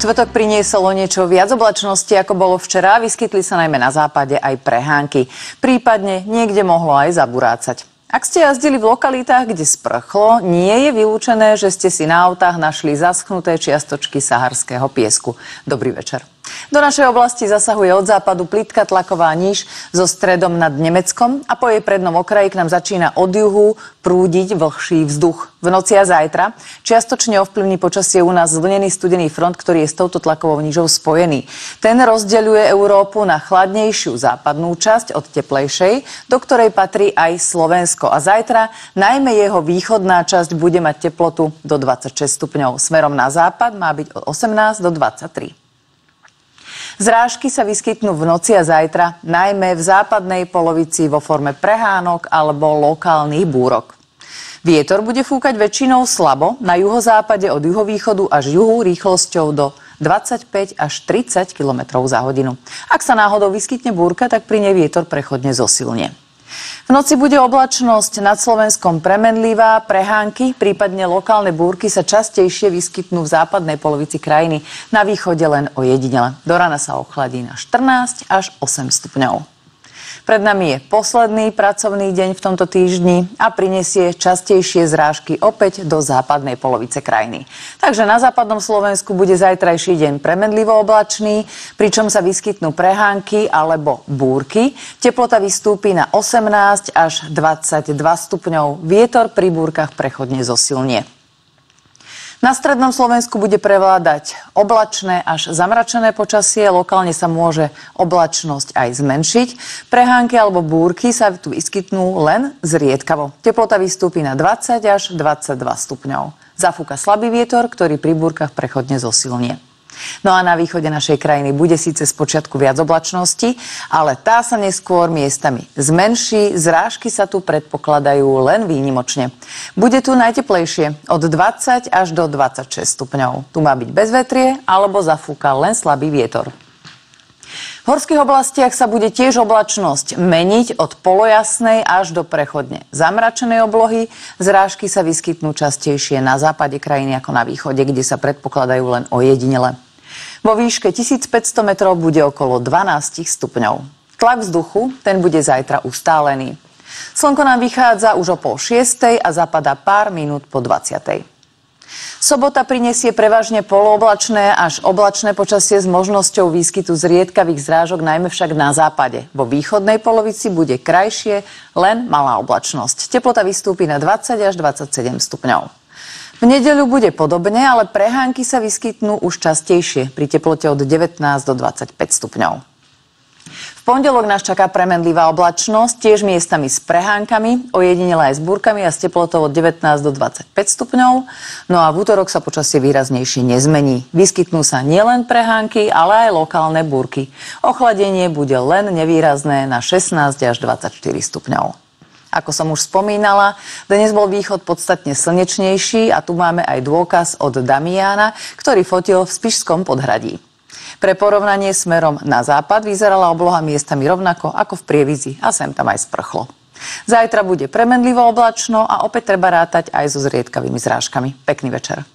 Štvrtok priniesol o niečo viac oblačnosti, ako bolo včera. Vyskytli sa najmä na západe aj prehánky. Prípadne niekde mohlo aj zaburácať. Ak ste jazdili v lokalitách, kde sprchlo, nie je vylúčené, že ste si na autách našli zaschnuté čiastočky saharského piesku. Dobrý večer. Do našej oblasti zasahuje od západu plitka tlaková níž so stredom nad Nemeckom a po jej prednom okraji k nám začína od juhu prúdiť vlhší vzduch. V noci a zajtra čiastočne ovplyvní počasie u nás zvlnený studený front, ktorý je s touto tlakovou nížou spojený. Ten rozdeľuje Európu na chladnejšiu západnú časť od teplejšej, do ktorej patrí aj Slovensko. A zajtra najmä jeho východná časť bude mať teplotu do 26 stupňov. Smerom na západ má byť od 18 do 23. Zrážky sa vyskytnú v noci a zajtra, najmä v západnej polovici vo forme prehánok alebo lokálnych búrok. Vietor bude fúkať väčšinou slabo, na juhozápade od juhovýchodu až juhu rýchlosťou do 25 až 30 km za hodinu. Ak sa náhodou vyskytne búrka, tak pri nej vietor prechodne zosilne. V noci bude oblačnosť nad Slovenskom premenlivá, prehánky, prípadne lokálne búrky sa častejšie vyskytnú v západnej polovici krajiny, na východe len o jedinele. Do rana sa ochladí na 14 až 8 stupňov. Pred nami je posledný pracovný deň v tomto týždni a prinesie častejšie zrážky opäť do západnej polovice krajiny. Takže na západnom Slovensku bude zajtrajší deň premedlivo oblačný, pričom sa vyskytnú prehánky alebo búrky. Teplota vystúpi na 18 až 22 stupňov. Vietor pri búrkach prechodne zosilnie. Na strednom Slovensku bude prevládať oblačné až zamračené počasie. Lokálne sa môže oblačnosť aj zmenšiť. Prehánky alebo búrky sa tu vyskytnú len zriedkavo. Teplota vystúpi na 20 až 22 stupňov. Zafúka slabý vietor, ktorý pri búrkach prechodne zosilnie. No a na východe našej krajiny bude síce z počiatku viac oblačnosti, ale tá sa neskôr miestami zmenší, zrážky sa tu predpokladajú len výnimočne. Bude tu najteplejšie od 20 až do 26 stupňov. Tu má byť bezvetrie alebo zafúka len slabý vietor. V horských oblastiach sa bude tiež oblačnosť meniť od polojasnej až do prechodne zamračenej oblohy. Zrážky sa vyskytnú častejšie na západe krajiny ako na východe, kde sa predpokladajú len ojedinele. Vo výške 1500 metrov bude okolo 12 stupňov. Tlak vzduchu, ten bude zajtra ustálený. Slnko nám vychádza už o pol šiestej a zapadá pár minút po 20. Sobota prinesie prevažne polooblačné až oblačné počasie s možnosťou výskytu zriedkavých zrážok, najmä však na západe. Vo východnej polovici bude krajšie, len malá oblačnosť. Teplota vystúpi na 20 až 27 stupňov. V nedeľu bude podobne, ale prehánky sa vyskytnú už častejšie pri teplote od 19 do 25 stupňov. V pondelok nás čaká premenlivá oblačnosť, tiež miestami s prehánkami, ojedinele aj s búrkami a s teplotou od 19 do 25 stupňov. No a v útorok sa počasie výraznejšie nezmení. Vyskytnú sa nielen prehánky, ale aj lokálne búrky. Ochladenie bude len nevýrazné na 16 až 24 stupňov. Ako som už spomínala, dnes bol východ podstatne slnečnejší a tu máme aj dôkaz od Damiana, ktorý fotil v Spišskom podhradí. Pre porovnanie smerom na západ vyzerala obloha miestami rovnako ako v Prievizi a sem tam aj sprchlo. Zajtra bude premenlivo oblačno a opäť treba rátať aj so zriedkavými zrážkami. Pekný večer.